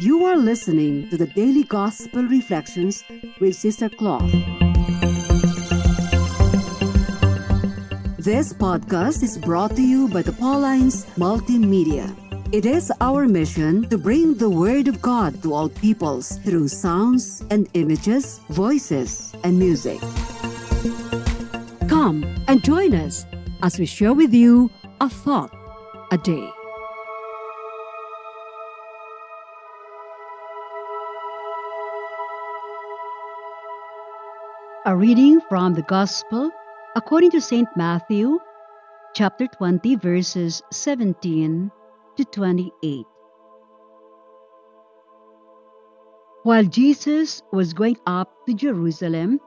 You are listening to the Daily Gospel Reflections with Sister Cloth. This podcast is brought to you by the Paulines Multimedia. It is our mission to bring the Word of God to all peoples through sounds and images, voices, and music. Come and join us as we share with you a thought a day. A reading from the Gospel according to St. Matthew, chapter 20, verses 17 to 28. While Jesus was going up to Jerusalem,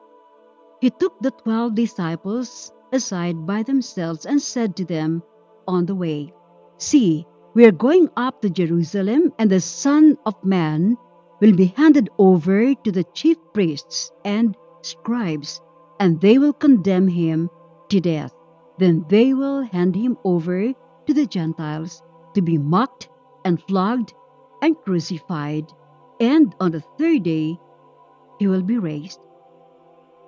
he took the twelve disciples aside by themselves and said to them on the way, See, we are going up to Jerusalem, and the Son of Man will be handed over to the chief priests and scribes, and they will condemn him to death. Then they will hand him over to the Gentiles to be mocked and flogged and crucified, and on the third day he will be raised.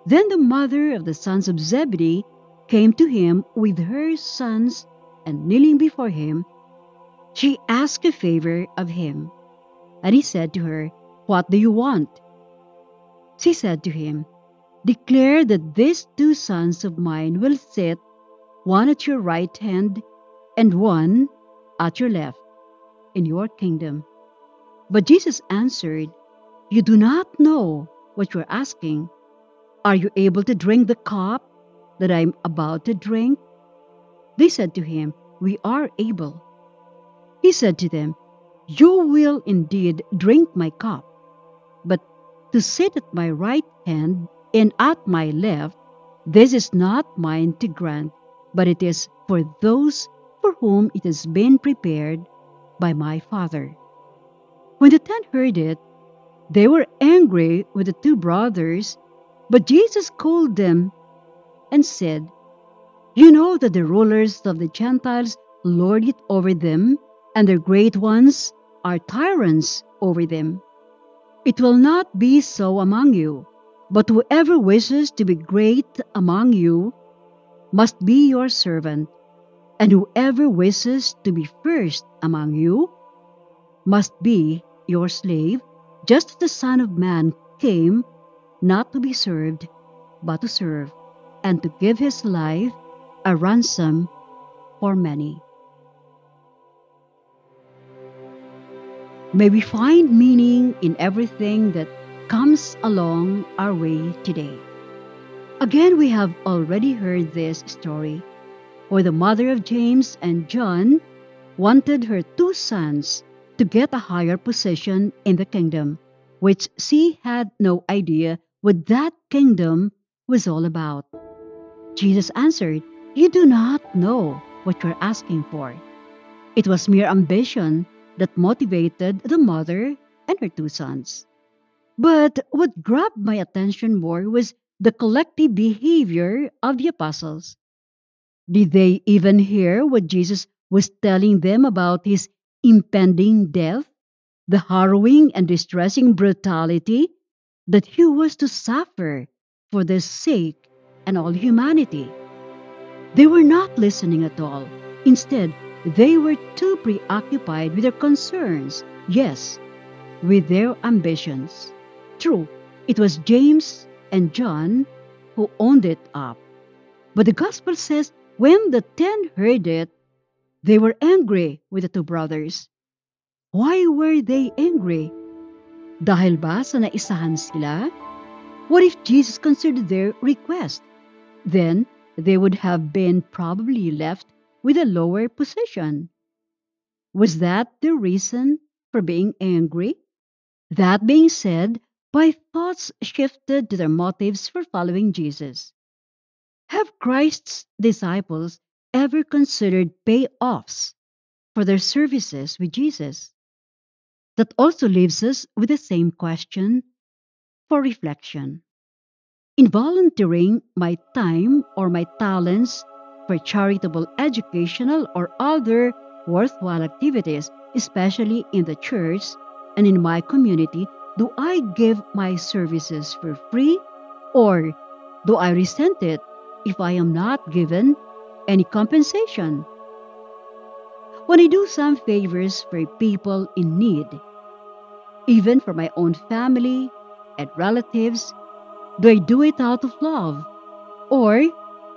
Then the mother of the sons of Zebedee came to him with her sons, and kneeling before him, she asked a favor of him. And he said to her, What do you want? She said to him, Declare that these two sons of mine will sit, one at your right hand and one at your left, in your kingdom. But Jesus answered, You do not know what you are asking. Are you able to drink the cup that I am about to drink? They said to him, We are able. He said to them, You will indeed drink my cup, but to sit at my right hand and at my left, this is not mine to grant, but it is for those for whom it has been prepared by my Father. When the ten heard it, they were angry with the two brothers, but Jesus called them and said, You know that the rulers of the Gentiles lord it over them, and their great ones are tyrants over them. It will not be so among you. But whoever wishes to be great among you must be your servant, and whoever wishes to be first among you must be your slave, just as the Son of Man came not to be served, but to serve, and to give his life a ransom for many. May we find meaning in everything that comes along our way today. Again, we have already heard this story where the mother of James and John wanted her two sons to get a higher position in the kingdom, which she had no idea what that kingdom was all about. Jesus answered, You do not know what you're asking for. It was mere ambition that motivated the mother and her two sons. But what grabbed my attention more was the collective behavior of the apostles. Did they even hear what Jesus was telling them about his impending death, the harrowing and distressing brutality that he was to suffer for their sake and all humanity? They were not listening at all. Instead, they were too preoccupied with their concerns, yes, with their ambitions. True, it was James and John who owned it up. But the gospel says when the ten heard it, they were angry with the two brothers. Why were they angry? Dahil ba sa naisahan sila? What if Jesus considered their request? Then they would have been probably left with a lower position. Was that the reason for being angry? That being said, my thoughts shifted to their motives for following Jesus. Have Christ's disciples ever considered payoffs for their services with Jesus? That also leaves us with the same question for reflection. In volunteering my time or my talents for charitable, educational, or other worthwhile activities, especially in the church and in my community, do I give my services for free or do I resent it if I am not given any compensation? When I do some favors for people in need, even for my own family and relatives, do I do it out of love? Or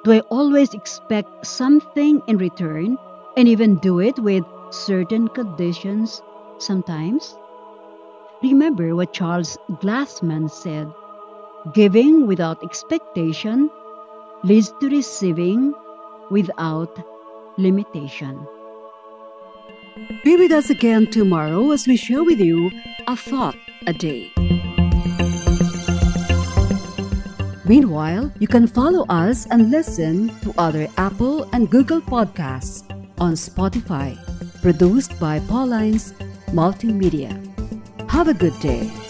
do I always expect something in return and even do it with certain conditions sometimes? Remember what Charles Glassman said giving without expectation leads to receiving without limitation. Be with us again tomorrow as we share with you a thought a day. Meanwhile, you can follow us and listen to other Apple and Google podcasts on Spotify, produced by Paulines Multimedia. Have a good day.